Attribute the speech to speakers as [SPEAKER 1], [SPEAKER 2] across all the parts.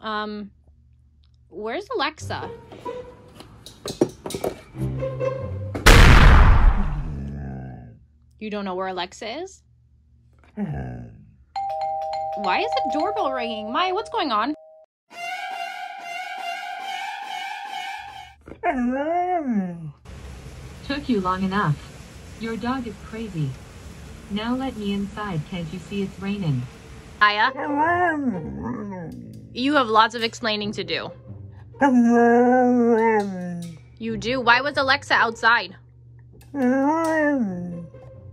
[SPEAKER 1] Um, where's Alexa? You don't know where Alexa is? Why is the doorbell ringing? Maya, what's going on? Hello.
[SPEAKER 2] Took you long enough. Your dog is crazy. Now let me inside. Can't you see it's raining?
[SPEAKER 1] Maya, you have lots of explaining to do. You do? Why was Alexa outside?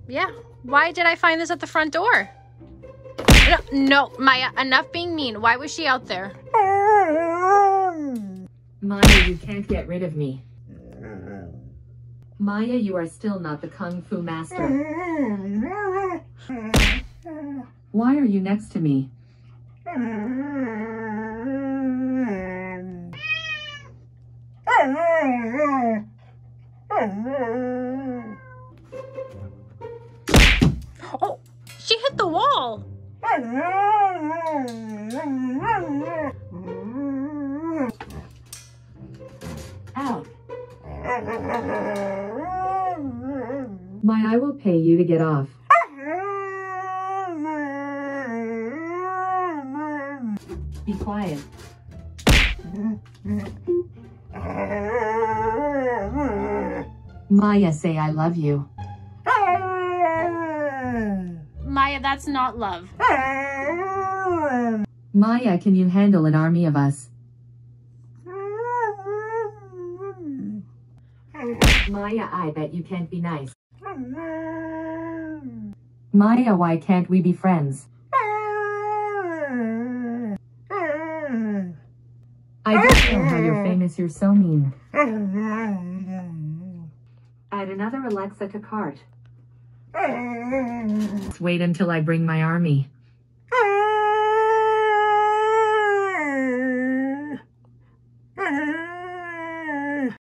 [SPEAKER 1] Yeah. Why did I find this at the front door? No, Maya, enough being mean. Why was she out there?
[SPEAKER 2] Maya, you can't get rid of me. Maya, you are still not the Kung Fu master. Why are you next to me?
[SPEAKER 1] Oh, she hit the wall.
[SPEAKER 2] Out. Maya, I will pay you to get off. Be quiet. Maya, say I love you.
[SPEAKER 1] Maya, that's not love.
[SPEAKER 2] Maya, can you handle an army of us? Maya, I bet you can't be nice. Maya, why can't we be friends? I don't know how you're mm. famous, you're so mean. Add another Alexa to cart. Let's wait until I bring my army.